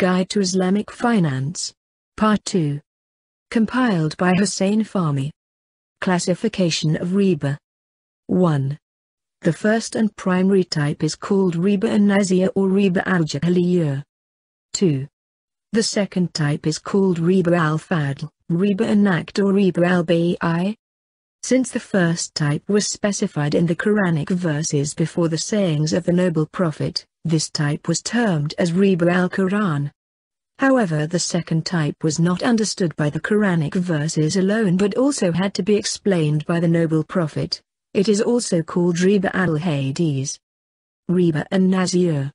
Guide to Islamic Finance. Part 2. Compiled by Hussain Fahmy. Classification of riba. 1. The first and primary type is called riba an-naziyah or riba al-jahiliyyah. 2. The second type is called riba al-fadl, riba an-naqd or riba al-bay'i. Since the first type was specified in the Quranic verses before the sayings of the noble prophet, this type was termed as riba al-Quran. However the second type was not understood by the Quranic verses alone but also had to be explained by the noble prophet. It is also called riba al-Hadith. riba and Nazir.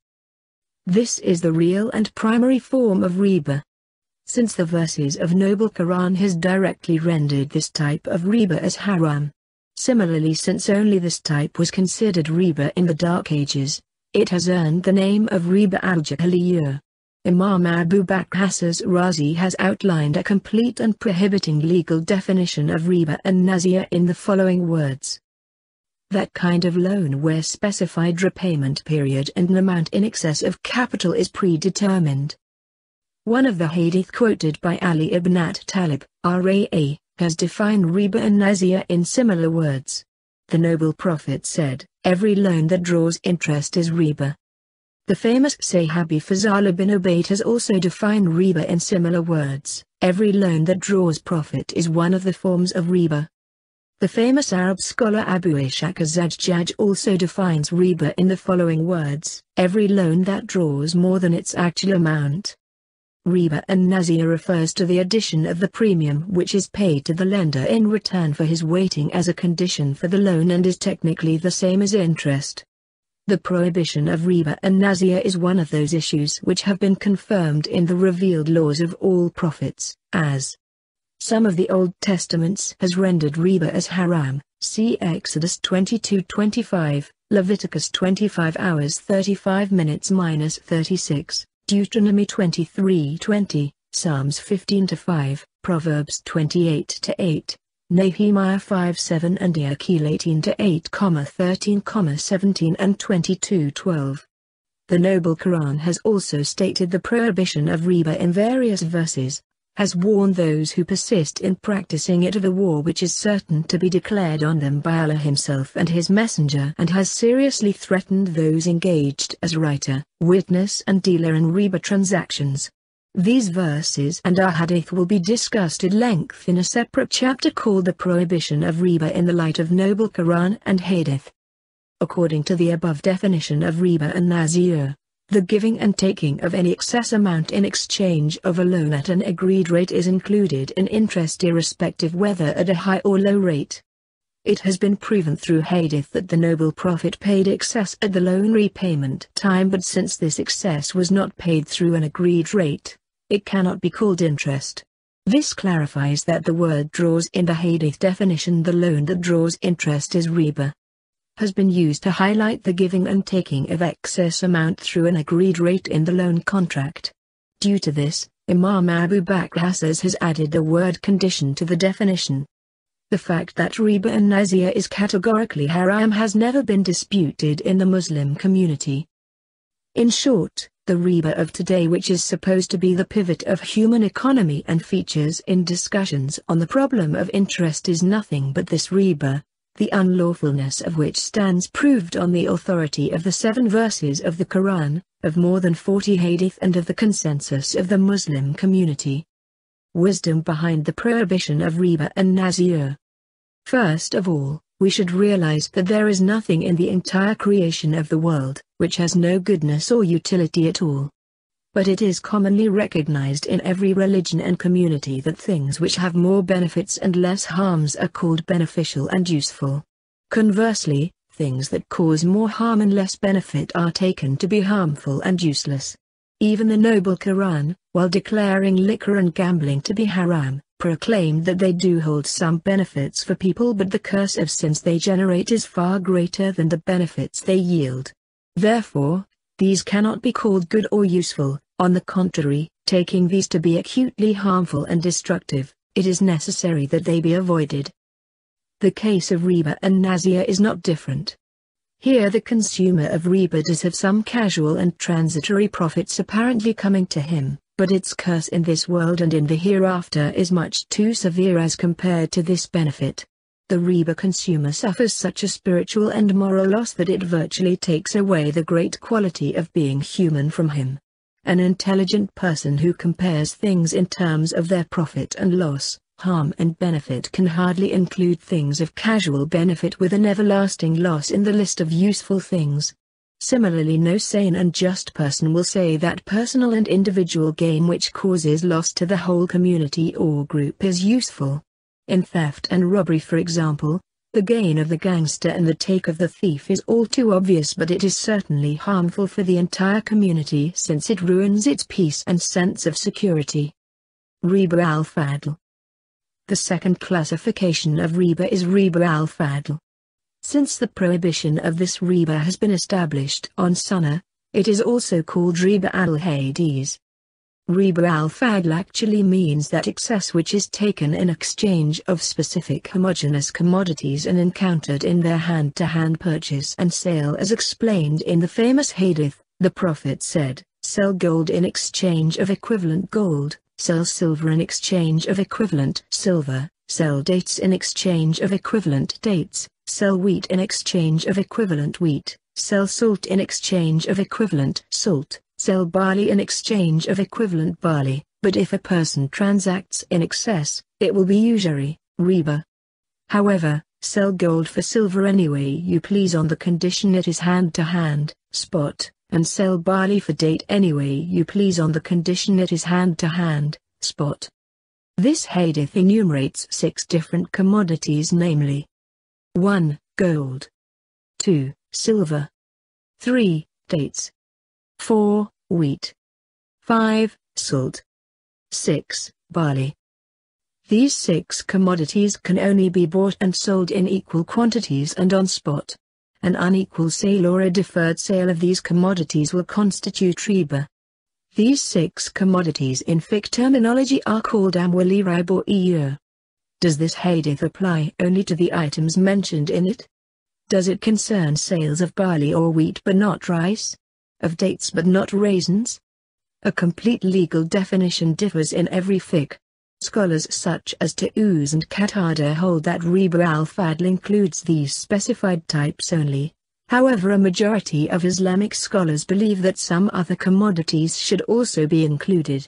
This is the real and primary form of riba. Since the verses of Noble Quran has directly rendered this type of riba as haram. Similarly since only this type was considered riba in the Dark Ages, it has earned the name of riba al-Jahiliyyah. Imam Abu Bakr Jassas Razi has outlined a complete and prohibiting legal definition of riba and nazir in the following words. That kind of loan where specified repayment period and an amount in excess of capital is predetermined. One of the hadith quoted by Ali ibn Abi Talib, R.A.A., has defined riba and nazir in similar words. The noble prophet said, every loan that draws interest is riba. The famous Sahabi Fazal bin Ubayd has also defined riba in similar words, every loan that draws profit is one of the forms of riba. The famous Arab scholar Abu Ishaq az-Zajjaj also defines riba in the following words, every loan that draws more than its actual amount. Riba and nazir refers to the addition of the premium which is paid to the lender in return for his waiting as a condition for the loan and is technically the same as interest. The prohibition of riba and nazir is one of those issues which have been confirmed in the revealed laws of all prophets, as some of the Old Testaments has rendered riba as haram, see Exodus 22:25, Leviticus 25 hours 35 minutes minus 36, Deuteronomy 23:20, Psalms 15-5, Proverbs 28-8, Nehemiah 5-7 and Ezekiel 18-8, 13, 17 and 22-12. The Noble Quran has also stated the prohibition of riba in various verses, has warned those who persist in practicing it of a war which is certain to be declared on them by Allah himself and his messenger and has seriously threatened those engaged as writer, witness and dealer in riba transactions. These verses and our hadith will be discussed at length in a separate chapter called the prohibition of riba in the light of noble Quran and hadith. According to the above definition of riba and nazir, the giving and taking of any excess amount in exchange of a loan at an agreed rate is included in interest irrespective whether at a high or low rate. It has been proven through hadith that the noble prophet paid excess at the loan repayment time but since this excess was not paid through an agreed rate, it cannot be called interest. This clarifies that the word draws in the hadith definition the loan that draws interest is riba has been used to highlight the giving and taking of excess amount through an agreed rate in the loan contract. Due to this, Imam Abu Bakr Jassas has added the word condition to the definition. The fact that riba and nazir is categorically haram has never been disputed in the Muslim community. In short, the riba of today which is supposed to be the pivot of human economy and features in discussions on the problem of interest is nothing but this riba, the unlawfulness of which stands proved on the authority of the seven verses of the Quran, of more than 40 hadith and of the consensus of the Muslim community. Wisdom behind the prohibition of riba and nazir. First of all, we should realize that there is nothing in the entire creation of the world, which has no goodness or utility at all but it is commonly recognized in every religion and community that things which have more benefits and less harms are called beneficial and useful. Conversely, things that cause more harm and less benefit are taken to be harmful and useless. Even the noble Quran, while declaring liquor and gambling to be haram, proclaimed that they do hold some benefits for people but the curse of sins they generate is far greater than the benefits they yield. Therefore, these cannot be called good or useful, on the contrary, taking these to be acutely harmful and destructive, it is necessary that they be avoided. The case of riba and nazir is not different. Here the consumer of riba does have some casual and transitory profits apparently coming to him, but its curse in this world and in the hereafter is much too severe as compared to this benefit. The riba consumer suffers such a spiritual and moral loss that it virtually takes away the great quality of being human from him. An intelligent person who compares things in terms of their profit and loss, harm and benefit can hardly include things of casual benefit with an everlasting loss in the list of useful things. Similarly no sane and just person will say that personal and individual gain which causes loss to the whole community or group is useful. In theft and robbery for example, the gain of the gangster and the take of the thief is all too obvious but it is certainly harmful for the entire community since it ruins its peace and sense of security. Riba al-Fadl The second classification of riba is riba al-Fadl. Since the prohibition of this riba has been established on sunnah, it is also called riba al-Hadith. Riba al-Fadl actually means that excess which is taken in exchange of specific homogeneous commodities and encountered in their hand-to-hand -hand purchase and sale as explained in the famous hadith, the Prophet said, sell gold in exchange of equivalent gold, sell silver in exchange of equivalent silver, sell dates in exchange of equivalent dates, sell wheat in exchange of equivalent wheat, sell salt in exchange of equivalent salt, sell barley in exchange of equivalent barley, but if a person transacts in excess, it will be usury, riba. However, sell gold for silver any way you please on the condition it is hand to hand, spot, and sell barley for date any way you please on the condition it is hand to hand, spot. This hadith enumerates six different commodities namely 1. Gold 2. Silver 3. Dates 4. Wheat 5. Salt 6. Barley These six commodities can only be bought and sold in equal quantities and on spot. An unequal sale or a deferred sale of these commodities will constitute riba. These six commodities in fiqh terminology are called amwali riba Does this hadith apply only to the items mentioned in it? Does it concern sales of barley or wheat but not rice? Of dates but not raisins? A complete legal definition differs in every fiqh. Scholars such as Ta'uz and Qatada hold that riba al-fadl includes these specified types only, However a majority of Islamic scholars believe that some other commodities should also be included.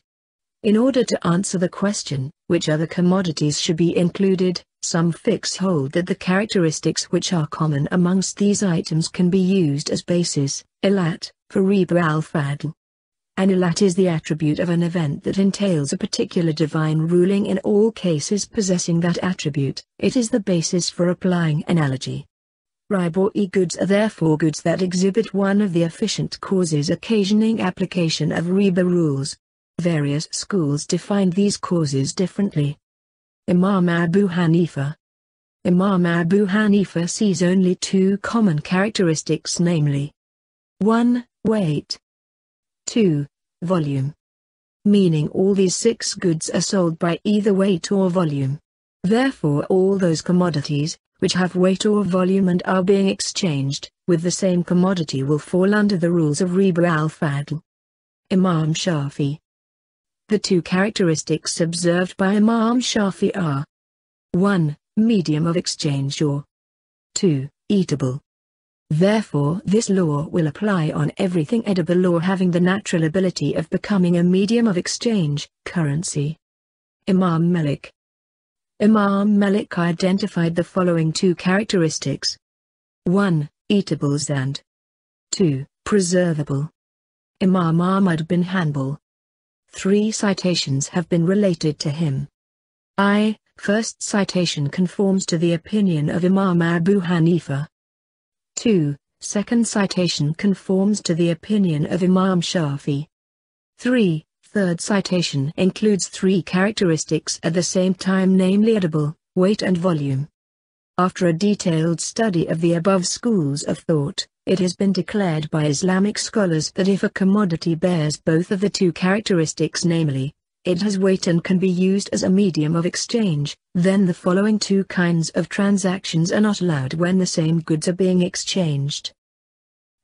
In order to answer the question, which other commodities should be included, some fiqhs hold that the characteristics which are common amongst these items can be used as basis, ilat, for riba al-fadl. An ilat is the attribute of an event that entails a particular divine ruling in all cases possessing that attribute. It is the basis for applying analogy. Ribo'i goods are therefore goods that exhibit one of the efficient causes occasioning application of riba rules. Various schools define these causes differently. Imam Abu Hanifa Imam Abu Hanifa sees only two common characteristics namely 1. Weight 2. Volume meaning all these six goods are sold by either weight or volume. Therefore all those commodities, which have weight or volume and are being exchanged, with the same commodity will fall under the rules of riba al-fadl. Imam Shafi The two characteristics observed by Imam Shafi are 1. Medium of exchange or 2. Eatable. Therefore this law will apply on everything edible or having the natural ability of becoming a medium of exchange, currency. Imam Malik Imam Malik identified the following two characteristics. 1. Eatables and 2. Preservable. Imam Ahmad bin Hanbal. Three citations have been related to him. I. First citation conforms to the opinion of Imam Abu Hanifa. 2. Second citation conforms to the opinion of Imam Shafi. 3 third citation includes three characteristics at the same time namely edible, weight and volume. After a detailed study of the above schools of thought, it has been declared by Islamic scholars that if a commodity bears both of the two characteristics namely, it has weight and can be used as a medium of exchange, then the following two kinds of transactions are not allowed when the same goods are being exchanged.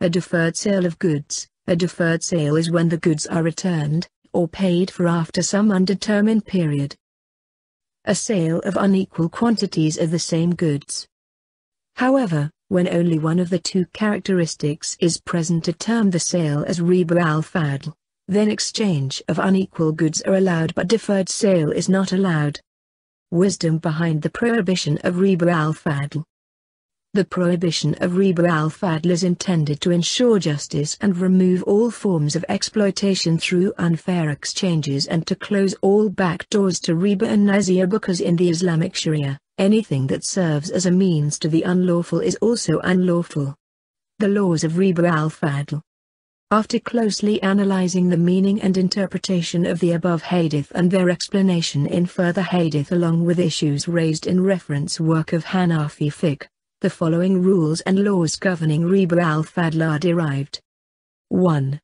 a deferred sale of goods. A deferred sale is when the goods are returned, or paid for after some undetermined period. A sale of unequal quantities of the same goods. However, when only one of the two characteristics is present to term the sale as riba al-fadl, then exchange of unequal goods are allowed but deferred sale is not allowed. Wisdom behind the prohibition of riba al-fadl the prohibition of riba al-fadl is intended to ensure justice and remove all forms of exploitation through unfair exchanges and to close all back doors to riba and nasi'a because in the Islamic Sharia, anything that serves as a means to the unlawful is also unlawful. The laws of riba al-fadl after closely analyzing the meaning and interpretation of the above hadith and their explanation in further hadith along with issues raised in reference work of Hanafi fiqh, the following rules and laws governing riba al-fadl are derived. 1.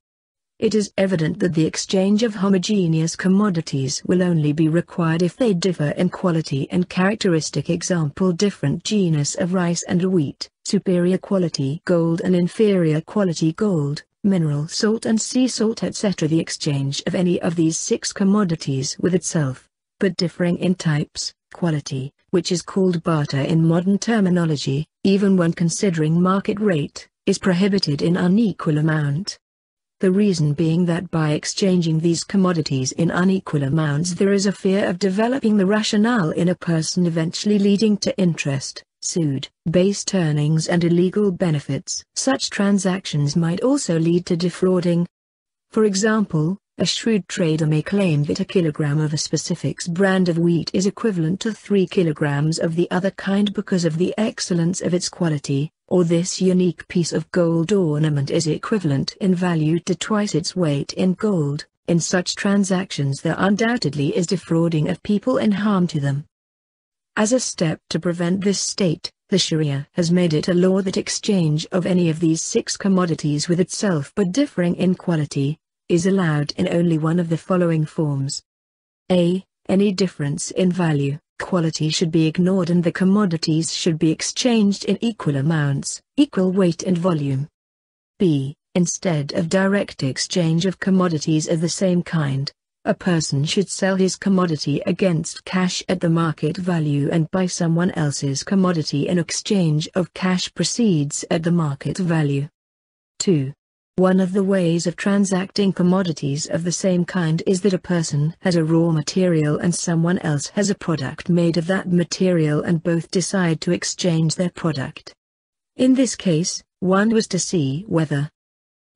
It is evident that the exchange of homogeneous commodities will only be required if they differ in quality and characteristic example different genus of rice and wheat, superior quality gold and inferior quality gold, mineral salt and sea salt etc. The exchange of any of these six commodities with itself, but differing in types, quality, which is called barter in modern terminology, even when considering market rate, is prohibited in unequal amount. The reason being that by exchanging these commodities in unequal amounts there is a fear of developing the rationale in a person eventually leading to interest, sud, based earnings and illegal benefits. Such transactions might also lead to defrauding. For example, a shrewd trader may claim that a kilogram of a specific brand of wheat is equivalent to 3 kilograms of the other kind because of the excellence of its quality, or this unique piece of gold ornament is equivalent in value to twice its weight in gold. In such transactions there undoubtedly is defrauding of people and harm to them. As a step to prevent this state, the Sharia has made it a law that exchange of any of these six commodities with itself but differing in quality, is allowed in only one of the following forms. A. Any difference in value, quality should be ignored and the commodities should be exchanged in equal amounts, equal weight and volume. B. Instead of direct exchange of commodities of the same kind, a person should sell his commodity against cash at the market value and buy someone else's commodity in exchange of cash proceeds at the market value. 2. One of the ways of transacting commodities of the same kind is that a person has a raw material and someone else has a product made of that material and both decide to exchange their product. In this case, one was to see whether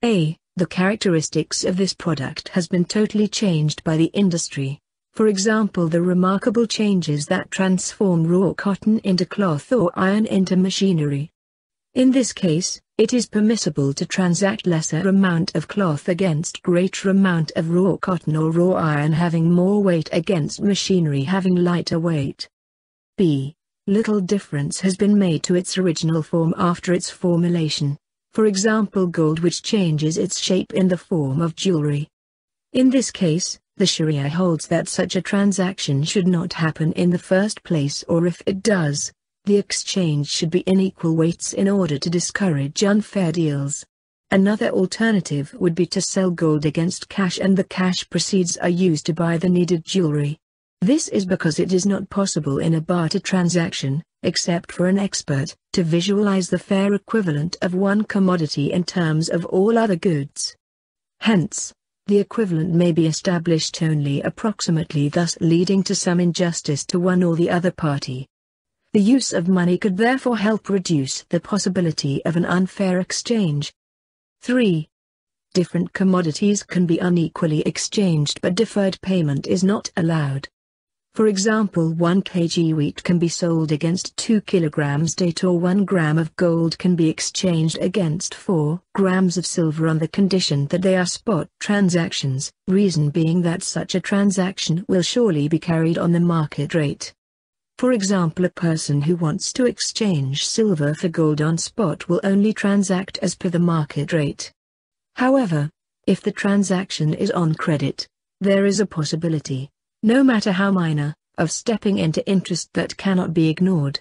a. The characteristics of this product has been totally changed by the industry. For example the remarkable changes that transform raw cotton into cloth or iron into machinery. In this case, it is permissible to transact lesser amount of cloth against greater amount of raw cotton or raw iron having more weight against machinery having lighter weight. b. Little difference has been made to its original form after its formulation, for example gold which changes its shape in the form of jewelry. In this case, the Sharia holds that such a transaction should not happen in the first place or if it does, the exchange should be in equal weights in order to discourage unfair deals. Another alternative would be to sell gold against cash and the cash proceeds are used to buy the needed jewelry. This is because it is not possible in a barter transaction, except for an expert, to visualize the fair equivalent of one commodity in terms of all other goods. Hence, the equivalent may be established only approximately thus leading to some injustice to one or the other party. The use of money could therefore help reduce the possibility of an unfair exchange. 3. Different commodities can be unequally exchanged but deferred payment is not allowed. For example 1 kg wheat can be sold against 2 kg date or 1 gram of gold can be exchanged against 4 grams of silver on the condition that they are spot transactions, reason being that such a transaction will surely be carried on the market rate. For example a person who wants to exchange silver for gold on spot will only transact as per the market rate. However, if the transaction is on credit, there is a possibility, no matter how minor, of stepping into interest that cannot be ignored.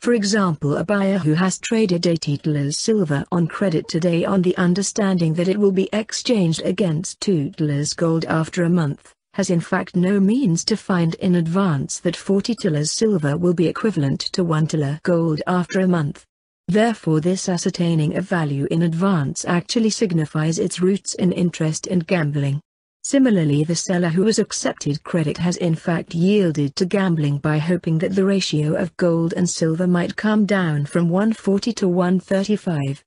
For example a buyer who has traded 80 dollars silver on credit today on the understanding that it will be exchanged against 2 dollars gold after a month, has in fact no means to find in advance that 40 dollars silver will be equivalent to 1 tilla gold after a month. Therefore this ascertaining of value in advance actually signifies its roots in interest and gambling. Similarly the seller who has accepted credit has in fact yielded to gambling by hoping that the ratio of gold and silver might come down from 140 to 135.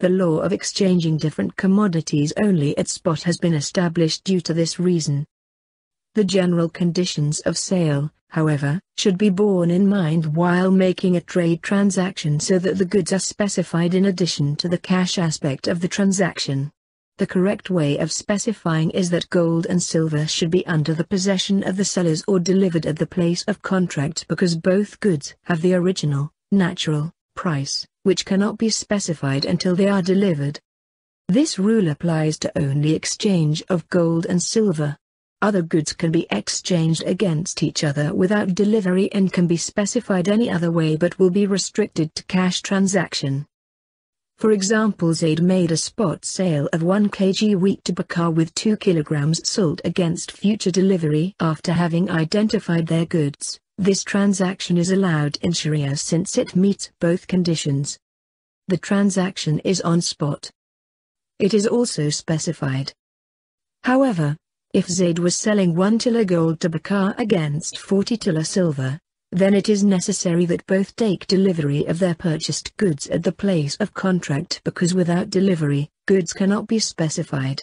The law of exchanging different commodities only at spot has been established due to this reason. The general conditions of sale, however, should be borne in mind while making a trade transaction so that the goods are specified in addition to the cash aspect of the transaction. The correct way of specifying is that gold and silver should be under the possession of the sellers or delivered at the place of contract because both goods have the original, natural, price, which cannot be specified until they are delivered. This rule applies to only exchange of gold and silver. Other goods can be exchanged against each other without delivery and can be specified any other way but will be restricted to cash transaction. For example Zaid made a spot sale of 1 kg wheat to Bakar with 2 kg salt against future delivery after having identified their goods. This transaction is allowed in Sharia since it meets both conditions. The transaction is on spot. It is also specified. However, if Zaid was selling 1 tilla gold to Bakar against 40 tilla silver, then it is necessary that both take delivery of their purchased goods at the place of contract because without delivery, goods cannot be specified.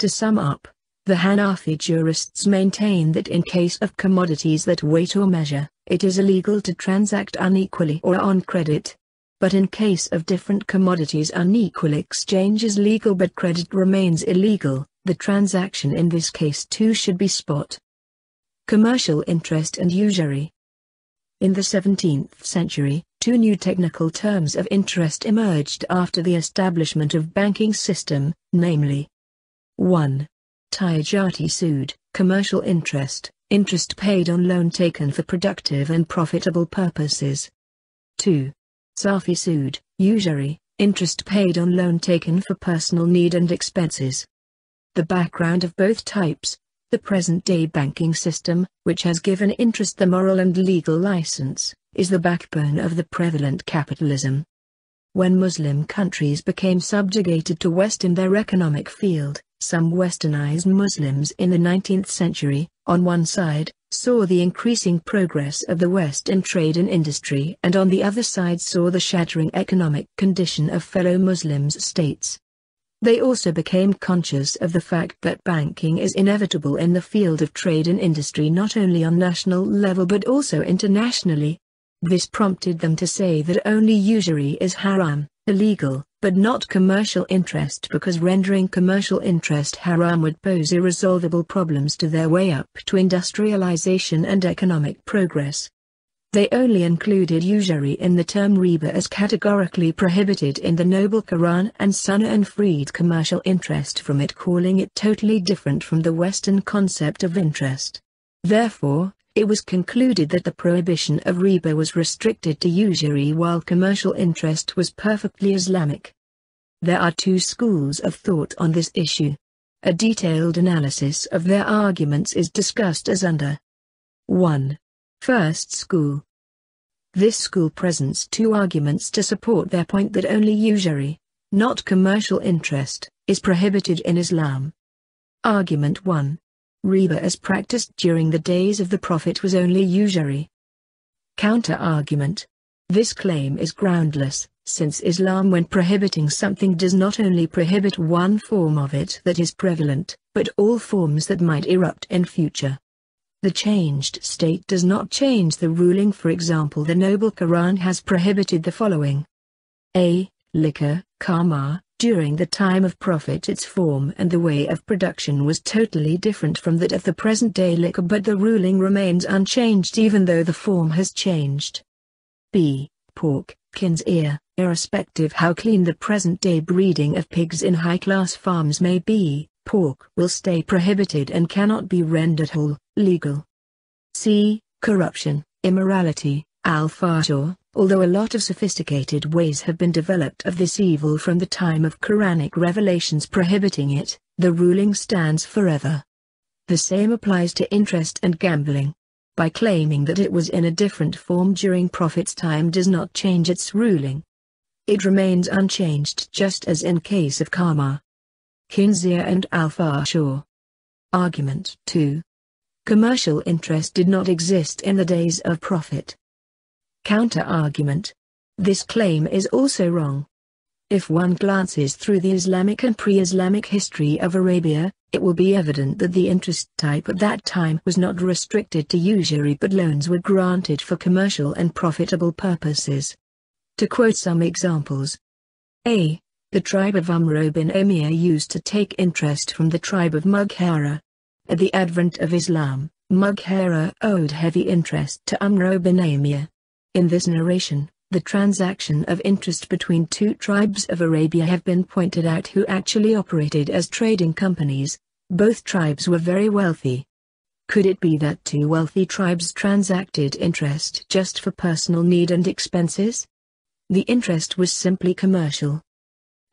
To sum up, the Hanafi jurists maintain that in case of commodities that weight or measure, it is illegal to transact unequally or on credit. But in case of different commodities unequal exchange is legal but credit remains illegal, the transaction in this case too should be spot. Commercial interest and usury in the 17th century, two new technical terms of interest emerged after the establishment of banking system, namely 1. Tijati Sud, commercial interest, interest paid on loan taken for productive and profitable purposes. 2. Safi Sud, usury, interest paid on loan taken for personal need and expenses. The background of both types, the present-day banking system, which has given interest the moral and legal license, is the backbone of the prevalent capitalism. When Muslim countries became subjugated to West in their economic field, some westernized Muslims in the 19th century, on one side, saw the increasing progress of the West in trade and industry and on the other side saw the shattering economic condition of fellow Muslims states. They also became conscious of the fact that banking is inevitable in the field of trade and industry not only on national level but also internationally. This prompted them to say that only usury is haram, illegal, but not commercial interest because rendering commercial interest haram would pose irresolvable problems to their way up to industrialization and economic progress. They only included usury in the term riba as categorically prohibited in the Noble Quran and Sunnah and freed commercial interest from it calling it totally different from the Western concept of interest. Therefore, it was concluded that the prohibition of riba was restricted to usury while commercial interest was perfectly Islamic. There are two schools of thought on this issue. A detailed analysis of their arguments is discussed as under 1. First School This school presents two arguments to support their point that only usury, not commercial interest, is prohibited in Islam. Argument 1. Riba as practiced during the days of the Prophet was only usury. Counter-argument. This claim is groundless, since Islam when prohibiting something does not only prohibit one form of it that is prevalent, but all forms that might erupt in future. The changed state does not change the ruling for example the Noble Quran has prohibited the following. A. Liquor, khamar, during the time of Prophet its form and the way of production was totally different from that of the present-day liquor but the ruling remains unchanged even though the form has changed. B. Pork, khinzir, irrespective how clean the present-day breeding of pigs in high-class farms may be, pork will stay prohibited and cannot be rendered whole, legal. C. Corruption, immorality, al-fahsha, Although a lot of sophisticated ways have been developed of this evil from the time of Quranic revelations prohibiting it, the ruling stands forever. The same applies to interest and gambling. By claiming that it was in a different form during Prophet's time does not change its ruling. It remains unchanged just as in case of khamar. Khinzir and Al-Fahsha. Argument 2. Commercial interest did not exist in the days of Prophet. Counter-argument. This claim is also wrong. If one glances through the Islamic and pre-Islamic history of Arabia, it will be evident that the interest type at that time was not restricted to usury but loans were granted for commercial and profitable purposes. To quote some examples. A. The tribe of Amr bin used to take interest from the tribe of Mughira. At the advent of Islam, Mughira owed heavy interest to Amr bin. In this narration, the transaction of interest between two tribes of Arabia have been pointed out who actually operated as trading companies. Both tribes were very wealthy. Could it be that two wealthy tribes transacted interest just for personal need and expenses? The interest was simply commercial.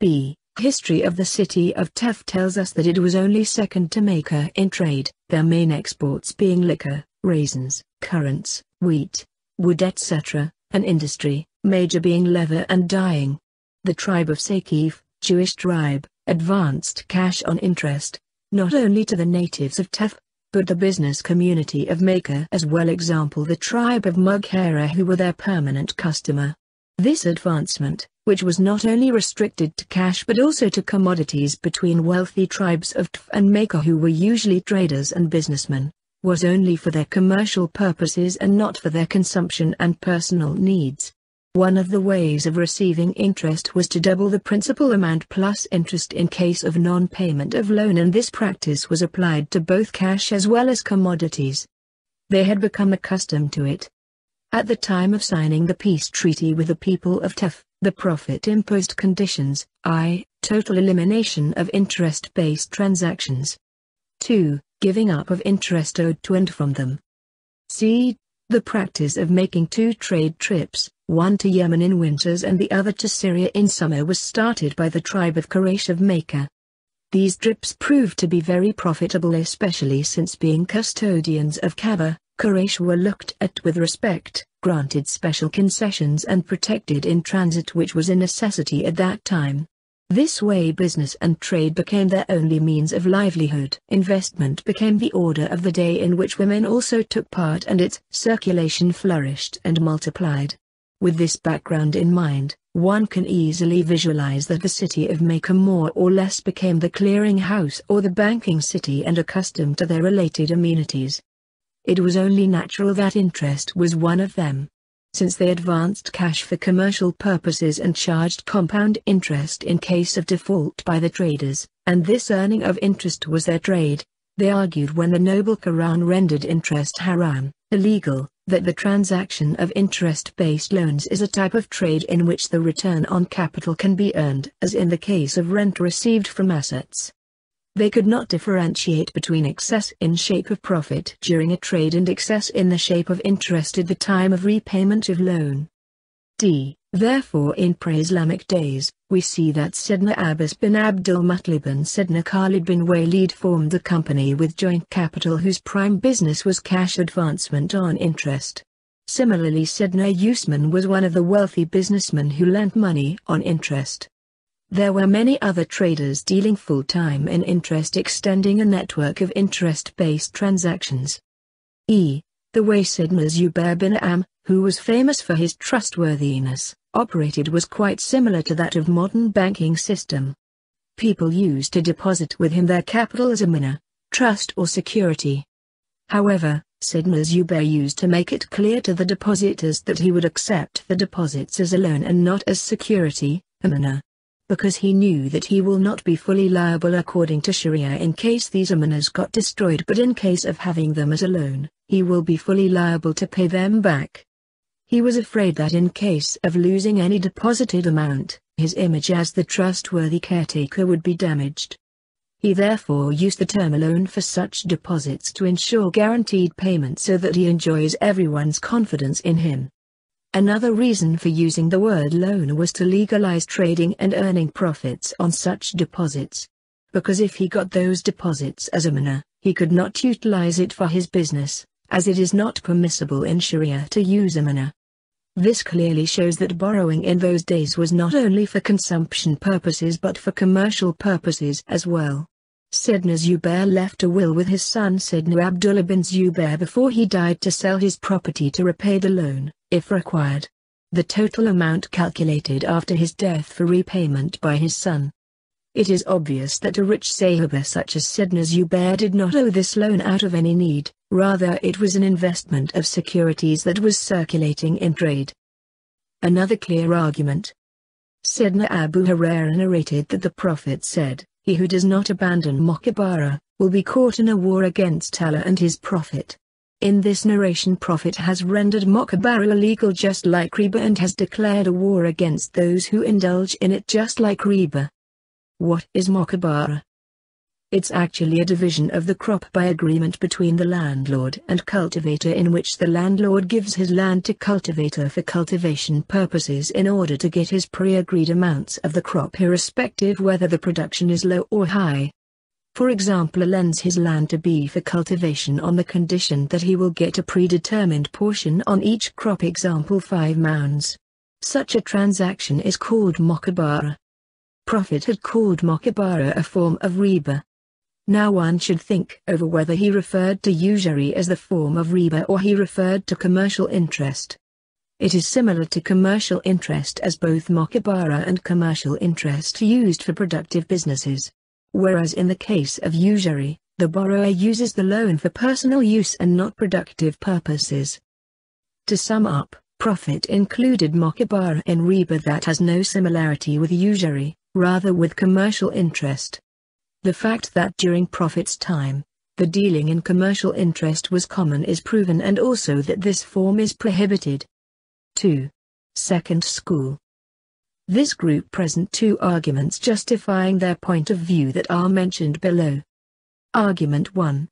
B. History of the city of Taif tells us that it was only second to Mecca in trade, their main exports being liquor, raisins, currants, wheat, wood etc., an industry, major being leather and dyeing. The tribe of Thaqif, Jewish tribe, advanced cash on interest, not only to the natives of Taif, but the business community of Mecca as well example the tribe of Mughira who were their permanent customer. This advancement, which was not only restricted to cash but also to commodities between wealthy tribes of Taif and Mecca who were usually traders and businessmen, was only for their commercial purposes and not for their consumption and personal needs. One of the ways of receiving interest was to double the principal amount plus interest in case of non-payment of loan and this practice was applied to both cash as well as commodities. They had become accustomed to it. At the time of signing the peace treaty with the people of Taif, the Prophet imposed conditions, i. total elimination of interest-based transactions. 2 giving up of interest owed to and from them. C. The practice of making two trade trips, one to Yemen in winters and the other to Syria in summer was started by the tribe of Quraysh of Mecca. These trips proved to be very profitable especially since being custodians of Kaaba, Quraysh were looked at with respect, granted special concessions and protected in transit which was a necessity at that time. This way business and trade became their only means of livelihood. Investment became the order of the day in which women also took part and its circulation flourished and multiplied. With this background in mind, one can easily visualize that the city of Mecca more or less became the clearing house or the banking city and accustomed to their related amenities. It was only natural that interest was one of them since they advanced cash for commercial purposes and charged compound interest in case of default by the traders, and this earning of interest was their trade. They argued when the Noble Quran rendered interest haram, illegal, that the transaction of interest-based loans is a type of trade in which the return on capital can be earned as in the case of rent received from assets. They could not differentiate between excess in shape of profit during a trade and excess in the shape of interest at the time of repayment of loan. D. Therefore in pre-Islamic days, we see that Sidna Abbas bin Abdul Muttalib and Sidna Khalid bin Walid formed a company with joint capital whose prime business was cash advancement on interest. Similarly Sidna Usman was one of the wealthy businessmen who lent money on interest. There were many other traders dealing full-time in interest extending a network of interest-based transactions. E. The way Sidna Zubair bin Am, who was famous for his trustworthiness, operated was quite similar to that of modern banking system. People used to deposit with him their capital as amana, trust or security. However, Sidna Zubair used to make it clear to the depositors that he would accept the deposits as a loan and not as security, amana because he knew that he will not be fully liable according to Sharia in case these amanas got destroyed but in case of having them as a loan, he will be fully liable to pay them back. He was afraid that in case of losing any deposited amount, his image as the trustworthy caretaker would be damaged. He therefore used the term loan for such deposits to ensure guaranteed payment so that he enjoys everyone's confidence in him. Another reason for using the word loan was to legalize trading and earning profits on such deposits. Because if he got those deposits as amana, he could not utilize it for his business, as it is not permissible in Sharia to use amana. This clearly shows that borrowing in those days was not only for consumption purposes but for commercial purposes as well. Sidna Zubair left a will with his son Sidna Abdullah bin Zubair before he died to sell his property to repay the loan, if required. The total amount calculated after his death for repayment by his son. It is obvious that a rich Sahaba such as Sidna Zubair did not owe this loan out of any need, rather it was an investment of securities that was circulating in trade. Another clear argument. Sidna Abu Huraira narrated that the Prophet said, he who does not abandon Mokabara, will be caught in a war against Allah and his Prophet. In this narration Prophet has rendered Mokabara illegal just like riba and has declared a war against those who indulge in it just like riba. What is Mokabara? It's actually a division of the crop by agreement between the landlord and cultivator in which the landlord gives his land to cultivator for cultivation purposes in order to get his pre-agreed amounts of the crop irrespective whether the production is low or high. For example a lends his land to B for cultivation on the condition that he will get a predetermined portion on each crop example 5 maunds. Such a transaction is called mokabara. Prophet had called mokabara a form of riba. Now one should think over whether he referred to usury as the form of riba or he referred to commercial interest. It is similar to commercial interest as both mokabara and commercial interest used for productive businesses. Whereas in the case of usury, the borrower uses the loan for personal use and not productive purposes. To sum up, Prophet included mokabara in riba that has no similarity with usury, rather with commercial interest. The fact that during Prophet's time, the dealing in commercial interest was common is proven and also that this form is prohibited. 2. Second School This group present two arguments justifying their point of view that are mentioned below. Argument 1.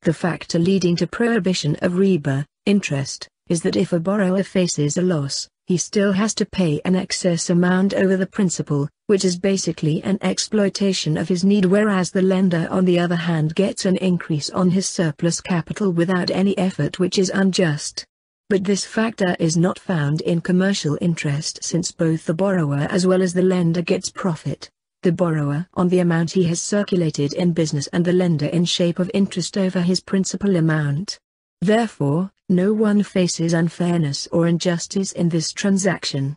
The factor leading to prohibition of riba, interest, is that if a borrower faces a loss, he still has to pay an excess amount over the principal, which is basically an exploitation of his need whereas the lender on the other hand gets an increase on his surplus capital without any effort which is unjust. But this factor is not found in commercial interest since both the borrower as well as the lender gets profit. The borrower on the amount he has circulated in business and the lender in shape of interest over his principal amount. Therefore, no one faces unfairness or injustice in this transaction.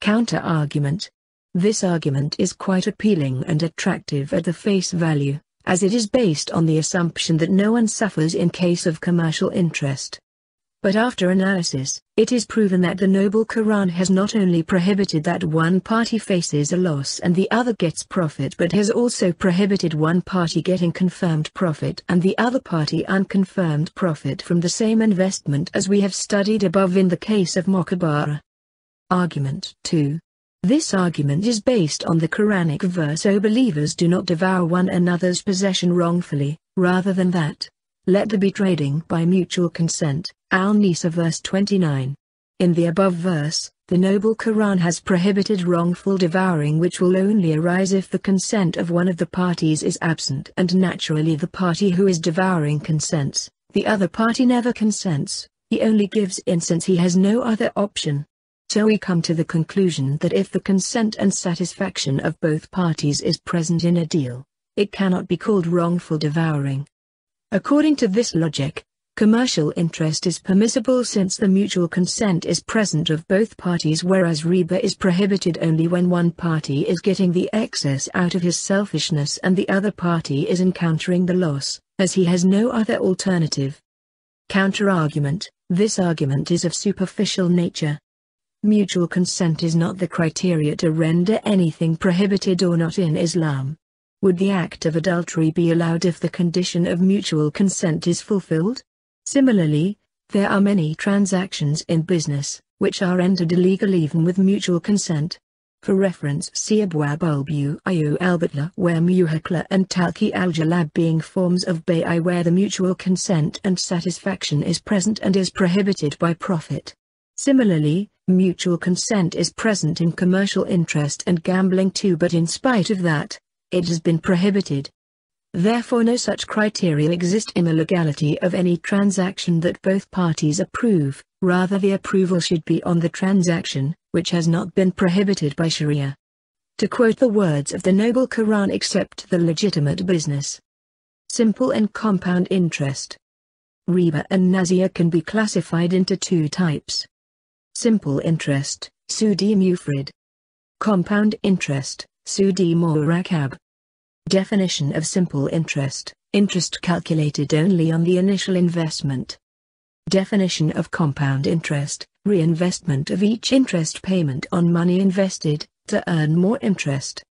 Counter-argument. This argument is quite appealing and attractive at the face value, as it is based on the assumption that no one suffers in case of commercial interest. But after analysis, it is proven that the Noble Quran has not only prohibited that one party faces a loss and the other gets profit but has also prohibited one party getting confirmed profit and the other party unconfirmed profit from the same investment as we have studied above in the case of Mokabara. Argument 2. This argument is based on the Quranic verse O believers do not devour one another's possession wrongfully, rather than that. Let there be trading by mutual consent, Al-Nisa verse 29. In the above verse, the Noble Quran has prohibited wrongful devouring which will only arise if the consent of one of the parties is absent and naturally the party who is devouring consents, the other party never consents, he only gives in since he has no other option. So we come to the conclusion that if the consent and satisfaction of both parties is present in a deal, it cannot be called wrongful devouring. According to this logic, Commercial interest is permissible since the mutual consent is present of both parties whereas riba is prohibited only when one party is getting the excess out of his selfishness and the other party is encountering the loss, as he has no other alternative. Counter-argument, this argument is of superficial nature. Mutual consent is not the criteria to render anything prohibited or not in Islam. Would the act of adultery be allowed if the condition of mutual consent is fulfilled? Similarly, there are many transactions in business, which are entered illegal even with mutual consent. For reference see Abwab al-Bu Ayu al-Batla where Muhakla and Talki al-Jalab being forms of Bay'i where the mutual consent and satisfaction is present and is prohibited by Prophet. Similarly, mutual consent is present in commercial interest and gambling too but in spite of that, it has been prohibited. Therefore no such criteria exist in the legality of any transaction that both parties approve, rather the approval should be on the transaction, which has not been prohibited by Sharia. To quote the words of the Noble Quran accept the legitimate business. Simple and compound interest. Riba and Nazir can be classified into two types. Simple interest, Sudi Mufrid. Compound interest, Sudi Murakab. Definition of simple interest, interest calculated only on the initial investment. Definition of compound interest, reinvestment of each interest payment on money invested, to earn more interest.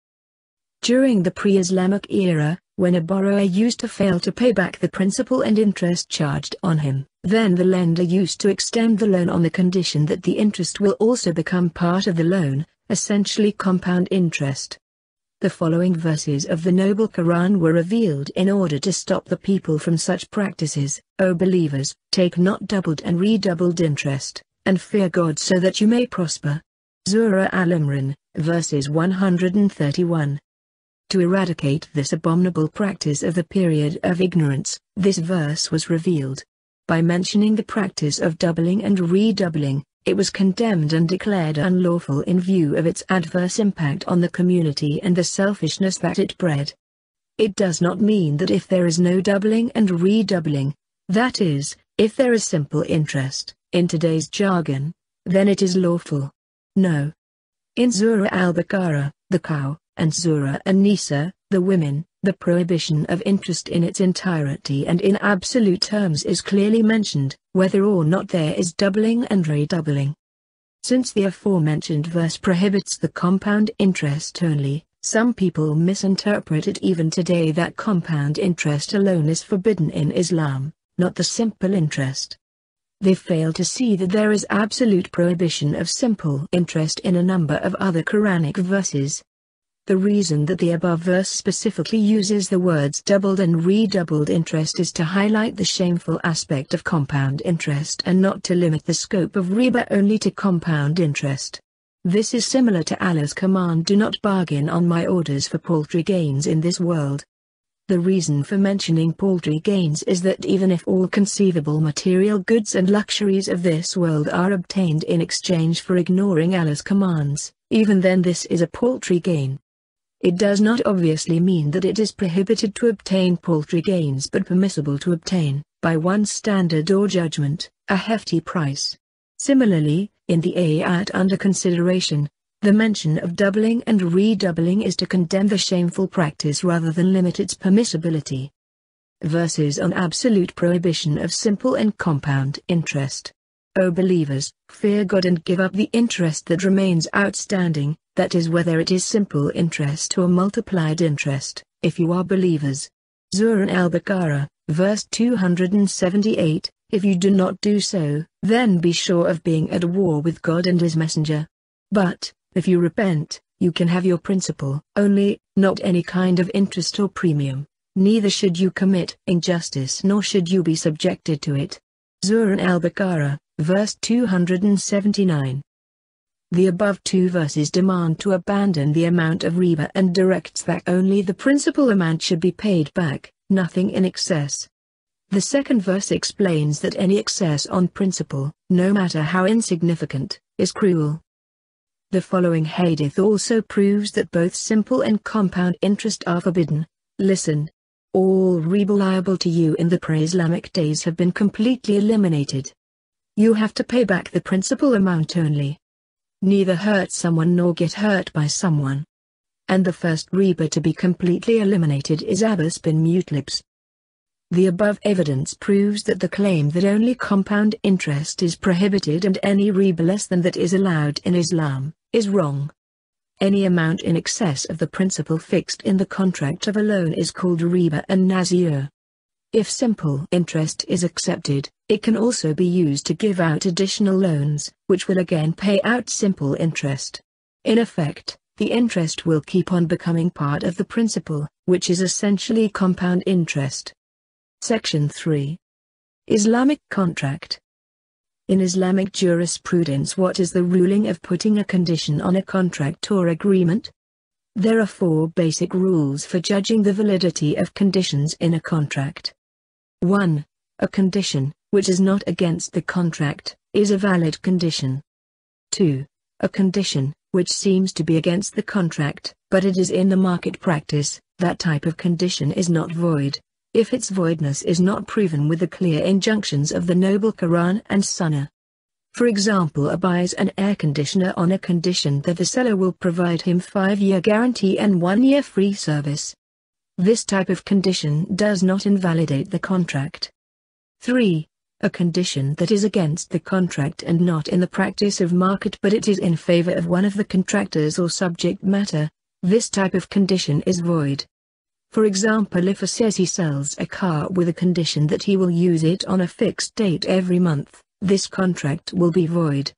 During the pre-Islamic era, when a borrower used to fail to pay back the principal and interest charged on him, then the lender used to extend the loan on the condition that the interest will also become part of the loan, essentially compound interest. The following verses of the Noble Quran were revealed in order to stop the people from such practices. O believers, take not doubled and redoubled interest, and fear God so that you may prosper. Surah Al-Imran, verses 131. To eradicate this abominable practice of the period of ignorance, this verse was revealed. By mentioning the practice of doubling and redoubling, it was condemned and declared unlawful in view of its adverse impact on the community and the selfishness that it bred. It does not mean that if there is no doubling and redoubling, that is, if there is simple interest, in today's jargon, then it is lawful. No. In Surah Al-Baqarah, the cow, and Surah An-Nisa, the women, the prohibition of interest in its entirety and in absolute terms is clearly mentioned, whether or not there is doubling and redoubling. Since the aforementioned verse prohibits the compound interest only, some people misinterpret it even today that compound interest alone is forbidden in Islam, not the simple interest. They fail to see that there is absolute prohibition of simple interest in a number of other Quranic verses, the reason that the above verse specifically uses the words doubled and redoubled interest is to highlight the shameful aspect of compound interest and not to limit the scope of riba only to compound interest. This is similar to Allah's command do not bargain on my orders for paltry gains in this world. The reason for mentioning paltry gains is that even if all conceivable material goods and luxuries of this world are obtained in exchange for ignoring Allah's commands, even then this is a paltry gain. It does not obviously mean that it is prohibited to obtain paltry gains but permissible to obtain, by one standard or judgment, a hefty price. Similarly, in the ayat under consideration, the mention of doubling and redoubling is to condemn the shameful practice rather than limit its permissibility. Verses on absolute prohibition of simple and compound interest. O believers, fear God and give up the interest that remains outstanding, that is whether it is simple interest or multiplied interest, if you are believers. Surah al-Baqarah, verse 278, If you do not do so, then be sure of being at war with God and His Messenger. But, if you repent, you can have your principal, only, not any kind of interest or premium. Neither should you commit injustice nor should you be subjected to it. Surah al-Baqarah, verse 279. The above two verses demand to abandon the amount of riba and directs that only the principal amount should be paid back, nothing in excess. The second verse explains that any excess on principal, no matter how insignificant, is cruel. The following hadith also proves that both simple and compound interest are forbidden. Listen. All riba liable to you in the pre-Islamic days have been completely eliminated. You have to pay back the principal amount only neither hurt someone nor get hurt by someone. And the first riba to be completely eliminated is Abbas bin Mutalib's. The above evidence proves that the claim that only compound interest is prohibited and any riba less than that is allowed in Islam, is wrong. Any amount in excess of the principal fixed in the contract of a loan is called riba and nazir. If simple interest is accepted, it can also be used to give out additional loans, which will again pay out simple interest. In effect, the interest will keep on becoming part of the principal, which is essentially compound interest. Section 3. Islamic Contract In Islamic jurisprudence what is the ruling of putting a condition on a contract or agreement? There are four basic rules for judging the validity of conditions in a contract. 1. A condition, which is not against the contract, is a valid condition. 2. A condition, which seems to be against the contract, but it is in the market practice, that type of condition is not void, if its voidness is not proven with the clear injunctions of the noble Quran and Sunnah. For example a buys an air conditioner on a condition that the seller will provide him 5-year guarantee and 1-year free service. This type of condition does not invalidate the contract. 3. A condition that is against the contract and not in the practice of market but it is in favor of one of the contractors or subject matter, this type of condition is void. For example if a says he sells a car with a condition that he will use it on a fixed date every month, this contract will be void.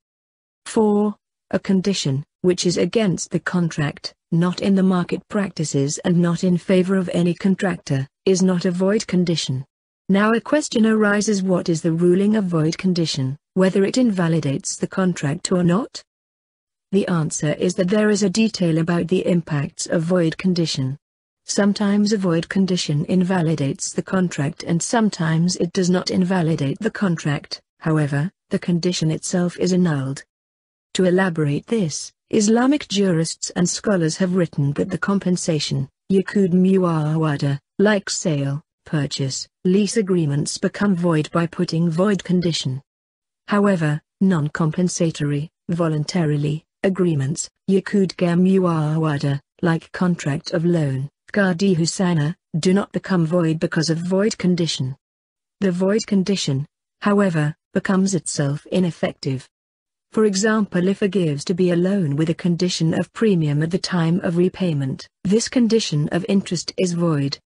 4. A condition, which is against the contract, not in the market practices and not in favor of any contractor, is not a void condition. Now a question arises what is the ruling of void condition, whether it invalidates the contract or not? The answer is that there is a detail about the impacts of void condition. Sometimes a void condition invalidates the contract and sometimes it does not invalidate the contract, however, the condition itself is annulled. To elaborate this, Islamic jurists and scholars have written that the compensation, Yakud Muawada, like sale, purchase, lease agreements become void by putting void condition. However, non-compensatory, voluntarily, agreements, Yakud Muawada, like contract of loan, Qadi Husana, do not become void because of void condition. The void condition, however, becomes itself ineffective. For example if a gives to be a loan with a condition of premium at the time of repayment, this condition of interest is void.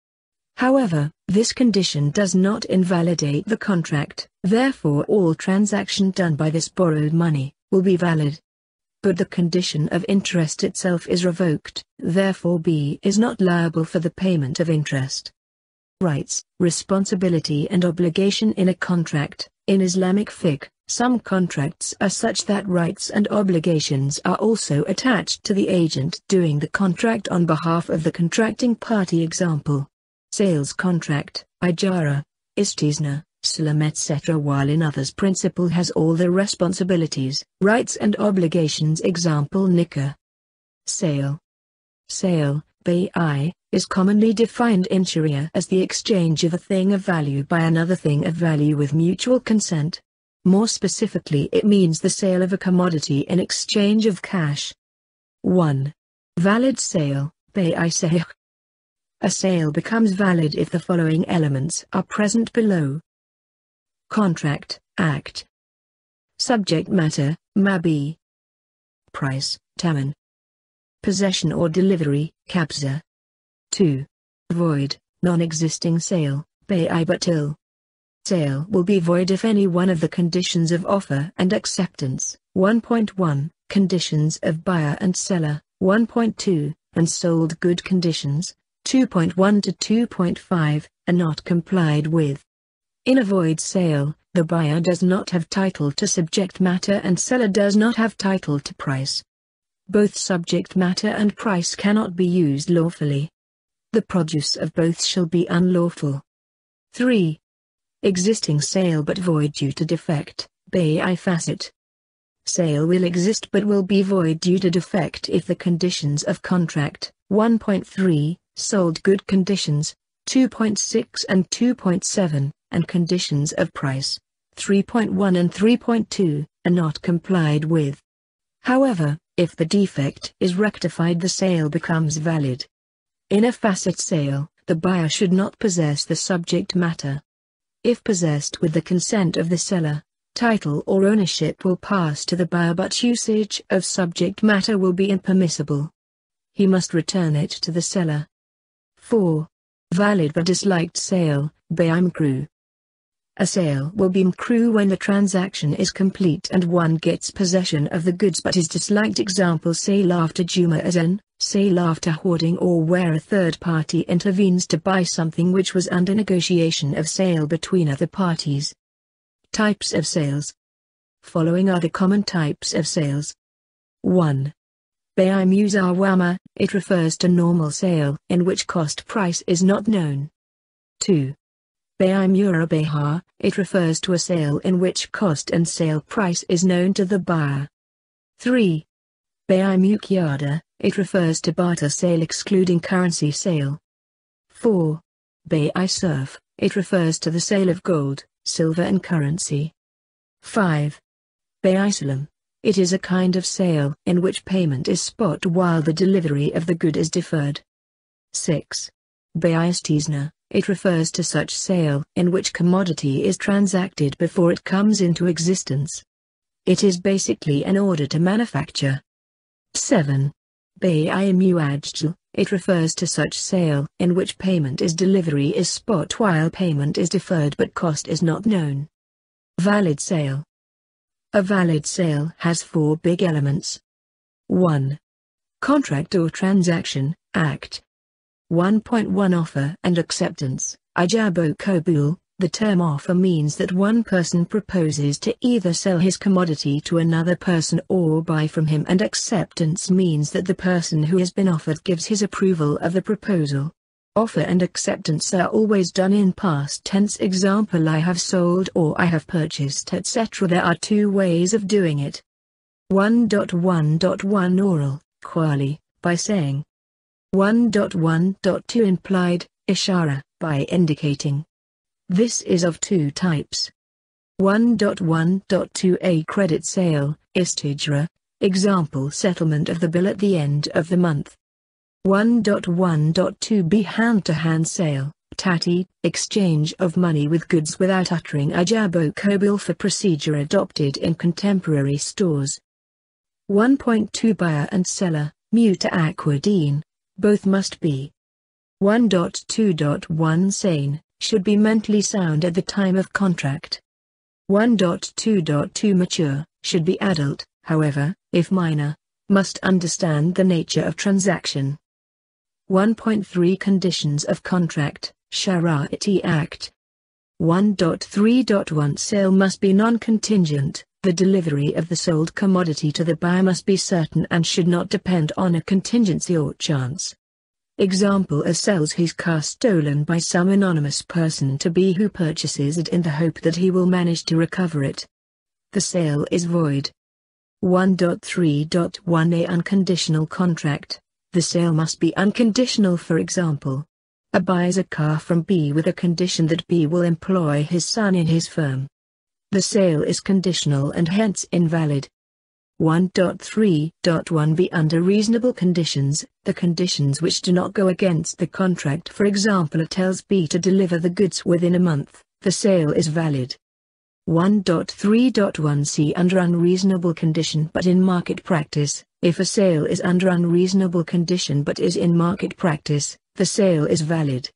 However, this condition does not invalidate the contract, therefore all transaction done by this borrowed money, will be valid but the condition of interest itself is revoked, therefore B is not liable for the payment of interest. Rights, responsibility and obligation in a contract, in Islamic fiqh, some contracts are such that rights and obligations are also attached to the agent doing the contract on behalf of the contracting party example. Sales contract, ijara, istisna, Salam etc. while in others principal has all the responsibilities, rights and obligations example nikah. Sale Sale, bay'i, is commonly defined in Sharia as the exchange of a thing of value by another thing of value with mutual consent. More specifically it means the sale of a commodity in exchange of cash. 1. Valid sale, bay'i sahih. A sale becomes valid if the following elements are present below. Contract, Act. Subject matter, Mabi. Price, Taman. Possession or delivery, Kabza. 2. Void, non-existing sale, Bay Batil. Sale will be void if any one of the conditions of offer and acceptance, 1.1, conditions of buyer and seller, 1.2, and sold good conditions, 2.1 to 2.5, are not complied with. In a void sale, the buyer does not have title to subject matter and seller does not have title to price. Both subject matter and price cannot be used lawfully. The produce of both shall be unlawful. 3. Existing sale but void due to defect, Bay I Fasid. Sale will exist but will be void due to defect if the conditions of contract, 1.3, sold good conditions, 2.6 and 2.7, and conditions of price, 3.1 and 3.2, are not complied with. However, if the defect is rectified the sale becomes valid. In a fasid sale, the buyer should not possess the subject matter. If possessed with the consent of the seller, title or ownership will pass to the buyer but usage of subject matter will be impermissible. He must return it to the seller. 4. Valid but disliked sale, Bay'i makruh. A sale will be makruh when the transaction is complete and one gets possession of the goods but is disliked example sale after Juma Azan, sale after hoarding or where a third party intervenes to buy something which was under negotiation of sale between other parties. Types of sales Following are the common types of sales. 1. Bei Musawama, it refers to normal sale in which cost price is not known. 2. Bei Murabeha, it refers to a sale in which cost and sale price is known to the buyer. 3. Bei Mukyada, it refers to barter sale excluding currency sale. 4. Bei Surf, it refers to the sale of gold, silver and currency. 5. Bay Salam, it is a kind of sale in which payment is spot while the delivery of the good is deferred. 6. Bayastisna, it refers to such sale in which commodity is transacted before it comes into existence. It is basically an order to manufacture. 7. Bayamuajjal, it refers to such sale in which payment is delivery is spot while payment is deferred but cost is not known. Valid sale a valid sale has four big elements. 1. Contract or Transaction, Act. 1.1 Offer and Acceptance, Ijabo Kobul, the term offer means that one person proposes to either sell his commodity to another person or buy from him and acceptance means that the person who has been offered gives his approval of the proposal. Offer and acceptance are always done in past tense example I have sold or I have purchased etc. There are two ways of doing it. 1.1.1 Oral, Quali, by saying. 1.1.2 Implied, Ishara, by indicating. This is of two types. 1.1.2 A credit sale, Istijra, example settlement of the bill at the end of the month. 1.1.2b Hand-to-hand sale, Tati, exchange of money with goods without uttering Ijabo Kobil for procedure adopted in contemporary stores. 1.2 Buyer and seller, Muta Aquadine, both must be. 1.2.1 Sane, should be mentally sound at the time of contract. 1.2.2 Mature, should be adult, however, if minor, must understand the nature of transaction. 1.3 Conditions of Contract, Shariati Act. 1.3.1 Sale must be non-contingent, the delivery of the sold commodity to the buyer must be certain and should not depend on a contingency or chance. Example A sells his car stolen by some anonymous person to B who purchases it in the hope that he will manage to recover it. The sale is void. 1.3.1 A Unconditional Contract the sale must be unconditional for example. A buys a car from B with a condition that B will employ his son in his firm. The sale is conditional and hence invalid. 1.3.1 Be under reasonable conditions, the conditions which do not go against the contract for example it tells B to deliver the goods within a month, the sale is valid. 1.3.1 C under unreasonable condition but in market practice, if a sale is under unreasonable condition but is in market practice, the sale is valid.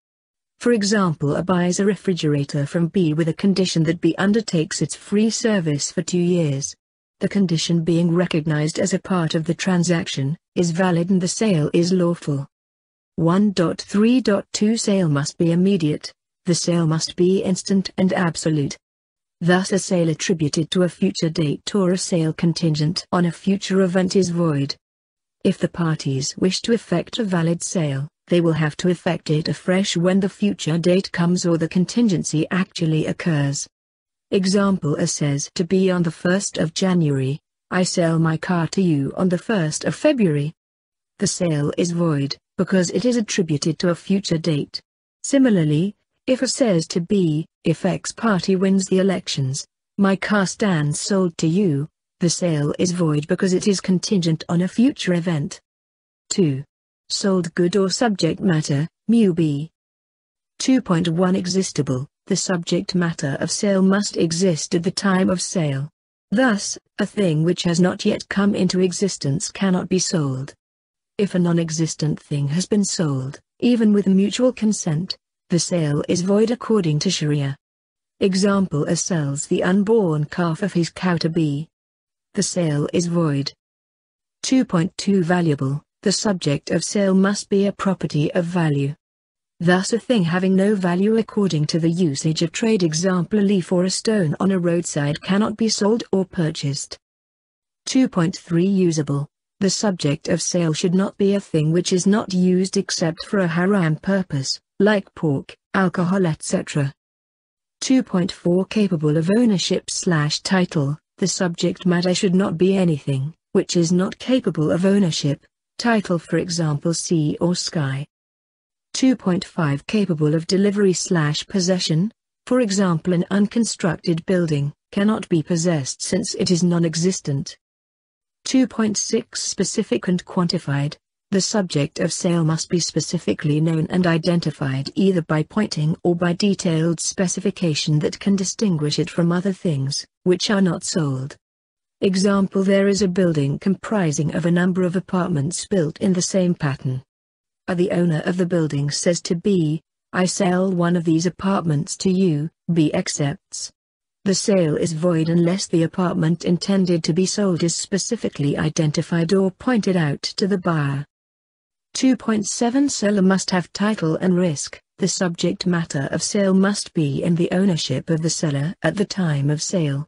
For example A buys a refrigerator from B with a condition that B undertakes its free service for two years. The condition being recognized as a part of the transaction, is valid and the sale is lawful. 1.3.2 Sale must be immediate, the sale must be instant and absolute. Thus a sale attributed to a future date or a sale contingent on a future event is void. If the parties wish to effect a valid sale, they will have to effect it afresh when the future date comes or the contingency actually occurs. Example A says to be on the 1st of January, I sell my car to you on the 1st of February. The sale is void, because it is attributed to a future date. Similarly, if A says to B, if X party wins the elections, my car stands sold to you, the sale is void because it is contingent on a future event. 2. Sold good or subject matter, mu b. 2.1 Existable, the subject matter of sale must exist at the time of sale. Thus, a thing which has not yet come into existence cannot be sold. If a non-existent thing has been sold, even with mutual consent, the sale is void according to Sharia. Example A sells the unborn calf of his cow to B. The sale is void. 2.2 Valuable The subject of sale must be a property of value. Thus a thing having no value according to the usage of trade example a leaf or a stone on a roadside cannot be sold or purchased. 2.3 Usable The subject of sale should not be a thing which is not used except for a haram purpose, like pork, alcohol etc. 2.4 Capable of ownership slash title The subject matter should not be anything, which is not capable of ownership, title for example sea or sky. 2.5 Capable of delivery slash possession, for example an unconstructed building, cannot be possessed since it is non-existent. 2.6 Specific and quantified, the subject of sale must be specifically known and identified either by pointing or by detailed specification that can distinguish it from other things, which are not sold. Example There is a building comprising of a number of apartments built in the same pattern. The owner of the building says to B, I sell one of these apartments to you, B accepts. The sale is void unless the apartment intended to be sold is specifically identified or pointed out to the buyer. 2.7 Seller must have title and risk. The subject matter of sale must be in the ownership of the seller at the time of sale.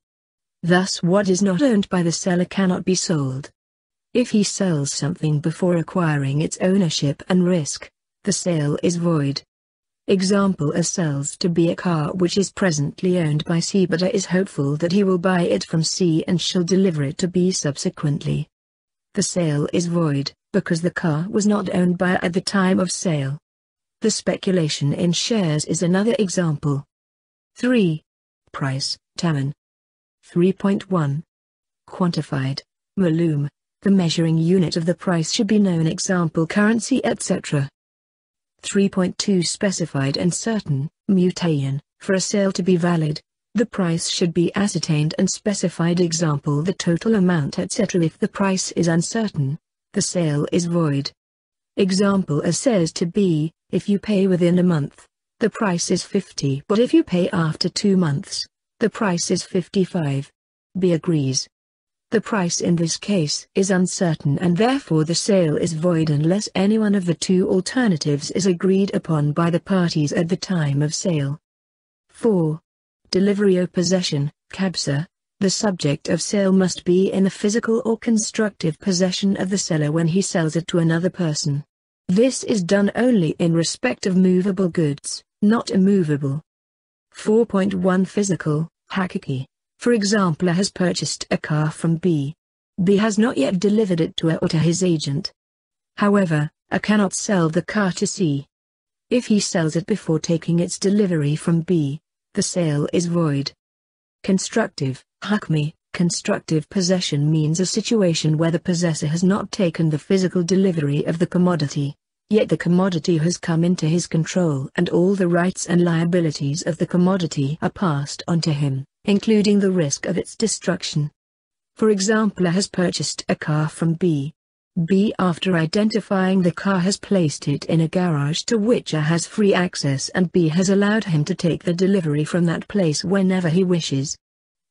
Thus what is not owned by the seller cannot be sold. If he sells something before acquiring its ownership and risk, the sale is void. Example A sells to B a car which is presently owned by C but A is hopeful that he will buy it from C and shall deliver it to B subsequently. The sale is void, because the car was not owned by at the time of sale. The speculation in shares is another example. 3. Price, Taman. 3.1. Quantified, Malum. The measuring unit of the price should be known example currency etc. 3.2 Specified and certain, mutayan, for a sale to be valid, the price should be ascertained and specified example the total amount etc. If the price is uncertain, the sale is void. Example A says to B, if you pay within a month, the price is 50 but if you pay after two months, the price is 55. B agrees. The price in this case is uncertain and therefore the sale is void unless any one of the two alternatives is agreed upon by the parties at the time of sale. 4. Delivery or possession, Kabsa. The subject of sale must be in the physical or constructive possession of the seller when he sells it to another person. This is done only in respect of movable goods, not immovable. 4.1 Physical, Hakiki. For example A has purchased a car from B. B has not yet delivered it to A or to his agent. However, A cannot sell the car to C. If he sells it before taking its delivery from B, the sale is void. Constructive, Hakmi, constructive possession means a situation where the possessor has not taken the physical delivery of the commodity, yet the commodity has come into his control and all the rights and liabilities of the commodity are passed on to him including the risk of its destruction. For example A has purchased a car from B. B after identifying the car has placed it in a garage to which A has free access and B has allowed him to take the delivery from that place whenever he wishes.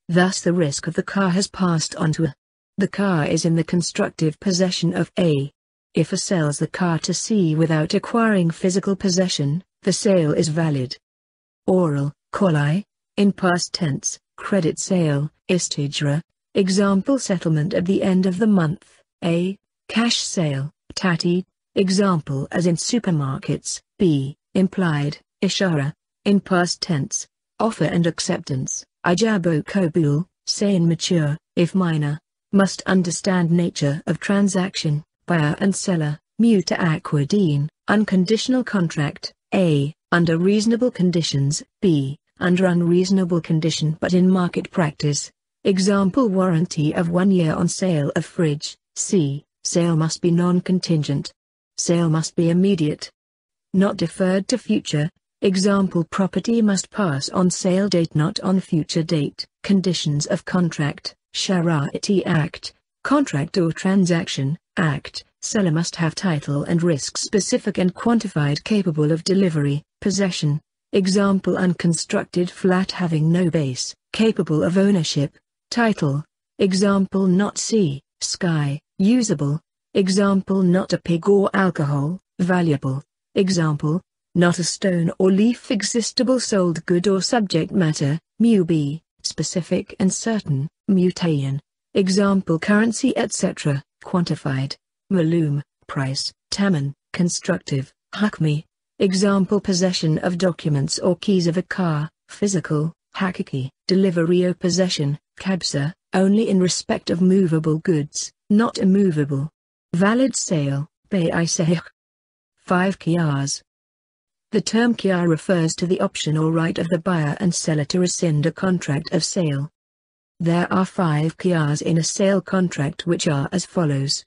Thus the risk of the car has passed on to A. The car is in the constructive possession of A. If A sells the car to C without acquiring physical possession, the sale is valid. Oral, kolai, in past tense, credit sale, istijra, example settlement at the end of the month, a, cash sale, tati, example as in supermarkets, b, implied, ishara, in past tense, offer and acceptance, ijabo kobul, say in mature, if minor, must understand nature of transaction, buyer and seller, muta aquadine, unconditional contract, a, under reasonable conditions, b, under unreasonable condition but in market practice. Example warranty of one year on sale of fridge, c. Sale must be non-contingent. Sale must be immediate. Not deferred to future. Example property must pass on sale date not on future date. Conditions of contract, Shariati Act, Contract or Transaction, Act, seller must have title and risk specific and quantified capable of delivery, possession, Example unconstructed flat having no base, capable of ownership, title. Example not sea, sky, usable. Example not a pig or alcohol, valuable. Example, not a stone or leaf existable sold good or subject matter, mu b, specific and certain, mutayan, example currency etc., quantified, malum, price, taman, constructive, hukmi, example possession of documents or keys of a car, physical, hakiki, delivery or possession, kabsa, only in respect of movable goods, not immovable. Valid sale, bay 5 kias. The term kia refers to the option or right of the buyer and seller to rescind a contract of sale. There are five kias in a sale contract which are as follows.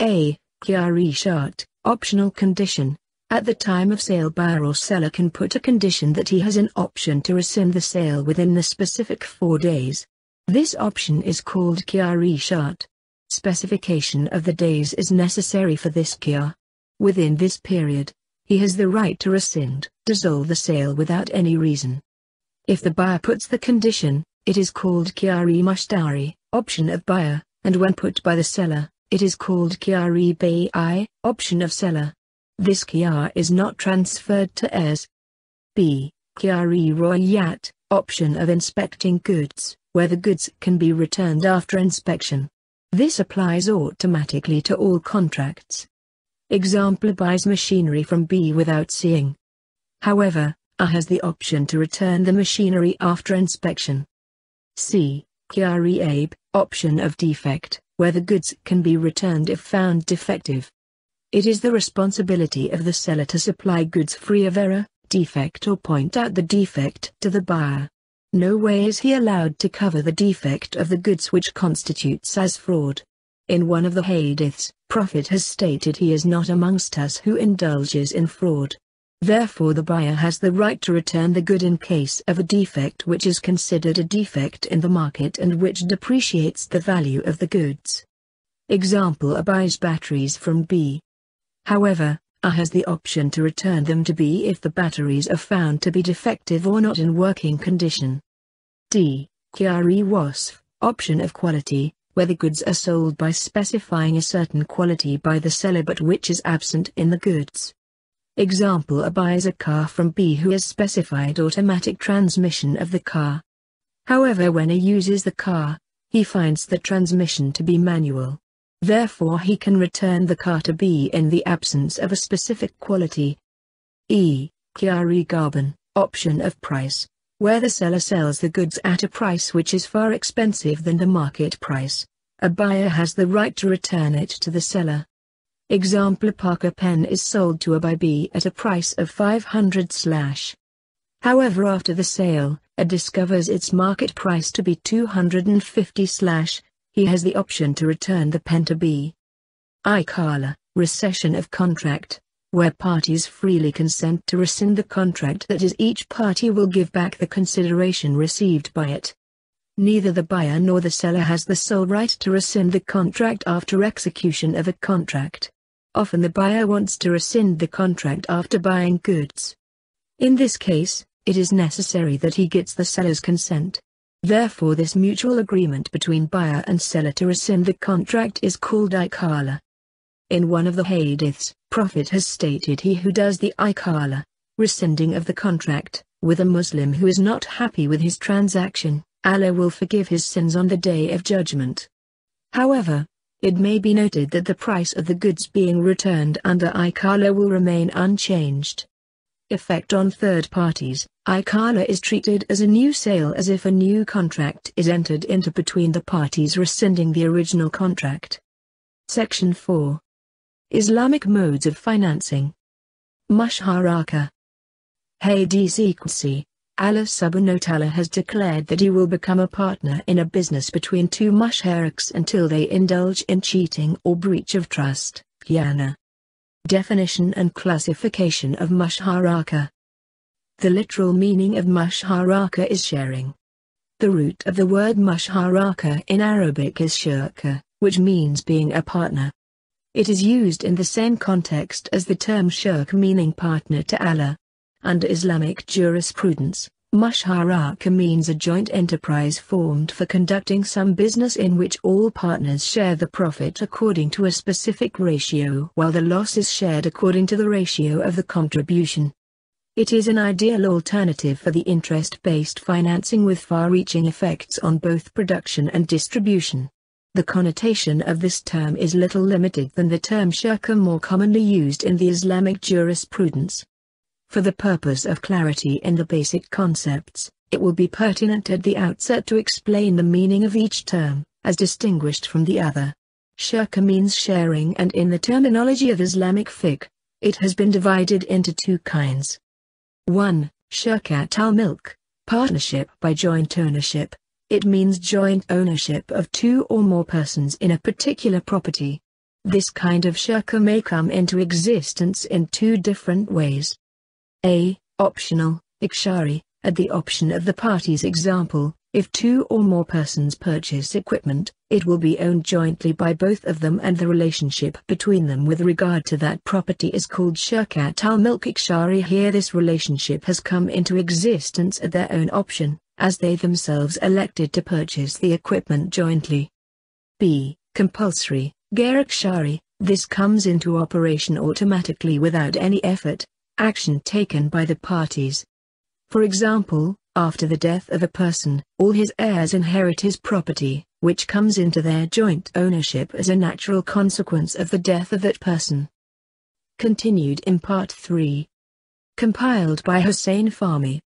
A. Kiari shart, optional condition. At the time of sale buyer or seller can put a condition that he has an option to rescind the sale within the specific four days. This option is called Kiari Shart. Specification of the days is necessary for this Kia. Within this period, he has the right to rescind, dissolve the sale without any reason. If the buyer puts the condition, it is called Kiari Mushtari, option of buyer, and when put by the seller, it is called Kiari Bai, option of seller. This Kia is not transferred to heirs. B. Kiari Royat, option of inspecting goods where the goods can be returned after inspection. This applies automatically to all contracts. Example buys machinery from B without seeing. However, A has the option to return the machinery after inspection. C. Kiari Abe, option of defect, where the goods can be returned if found defective. It is the responsibility of the seller to supply goods free of error, defect or point out the defect to the buyer. No way is he allowed to cover the defect of the goods which constitutes as fraud. In one of the hadiths, Prophet has stated he is not amongst us who indulges in fraud. Therefore the buyer has the right to return the good in case of a defect which is considered a defect in the market and which depreciates the value of the goods. Example A buys batteries from B. However, a has the option to return them to B if the batteries are found to be defective or not in working condition. D. Kiari Wasf, option of quality, where the goods are sold by specifying a certain quality by the seller but which is absent in the goods. Example A buys a car from B who has specified automatic transmission of the car. However when A uses the car, he finds the transmission to be manual. Therefore he can return the car to B in the absence of a specific quality. E. Kiari Garban, option of price, where the seller sells the goods at a price which is far expensive than the market price. A buyer has the right to return it to the seller. Example A Parker pen is sold to a by B at a price of 500 slash. However after the sale, A discovers its market price to be 250 slash, he has the option to return the pen to B. Ikala, recession of contract, where parties freely consent to rescind the contract that is each party will give back the consideration received by it. Neither the buyer nor the seller has the sole right to rescind the contract after execution of a contract. Often the buyer wants to rescind the contract after buying goods. In this case, it is necessary that he gets the seller's consent. Therefore this mutual agreement between buyer and seller to rescind the contract is called ikala. In one of the hadiths, Prophet has stated he who does the ikala, rescinding of the contract, with a Muslim who is not happy with his transaction, Allah will forgive his sins on the day of judgment. However, it may be noted that the price of the goods being returned under ikala will remain unchanged. Effect on third parties Ikala is treated as a new sale as if a new contract is entered into between the parties rescinding the original contract. Section 4. Islamic modes of financing. Musharaka. Hadith Qudsi, Allah subhanahu has declared that he will become a partner in a business between two musharaks until they indulge in cheating or breach of trust, Yana. Definition and classification of musharaka. The literal meaning of musharaka is sharing. The root of the word musharaka in Arabic is shirka, which means being a partner. It is used in the same context as the term shirk meaning partner to Allah. Under Islamic jurisprudence, musharaka means a joint enterprise formed for conducting some business in which all partners share the profit according to a specific ratio while the loss is shared according to the ratio of the contribution. It is an ideal alternative for the interest-based financing with far-reaching effects on both production and distribution. The connotation of this term is little limited than the term shirka more commonly used in the Islamic jurisprudence. For the purpose of clarity in the basic concepts, it will be pertinent at the outset to explain the meaning of each term, as distinguished from the other. Shirka means sharing and in the terminology of Islamic fiqh, it has been divided into two kinds. 1. Shirkat al-Milk, partnership by joint ownership. It means joint ownership of two or more persons in a particular property. This kind of shirka may come into existence in two different ways. A. Optional, ikshari, at the option of the parties example, if two or more persons purchase equipment, it will be owned jointly by both of them and the relationship between them with regard to that property is called Shirkat al-Milk Ikshari here this relationship has come into existence at their own option, as they themselves elected to purchase the equipment jointly. B. Compulsory, Garakshari, this comes into operation automatically without any effort, action taken by the parties. For example, after the death of a person, all his heirs inherit his property, which comes into their joint ownership as a natural consequence of the death of that person. Continued in Part 3. Compiled by Hussain Fahmy.